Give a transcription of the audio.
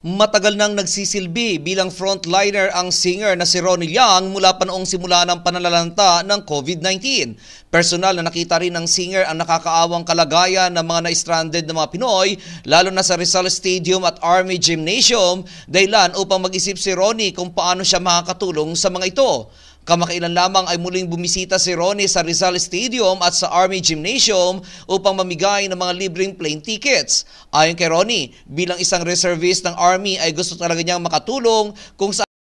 Matagal nang nagsisilbi bilang frontliner ang singer na si Ronnie Yang mula pa noong simula ng pananalanta ng COVID-19. Personal na nakita rin ng singer ang nakakaawang kalagayan ng mga na-stranded na mga Pinoy, lalo na sa Rizal Stadium at Army Gymnasium, dahilan upang mag-isip si Ronnie kung paano siya makakatulong sa mga ito. Kamakailan lamang ay muling bumisita si Ronnie sa Rizal Stadium at sa Army Gymnasium upang mamigay ng mga libreng plane tickets. Ayon kay Ronnie, bilang isang reservist ng Army ay gusto talaga niyang makatulong kung sa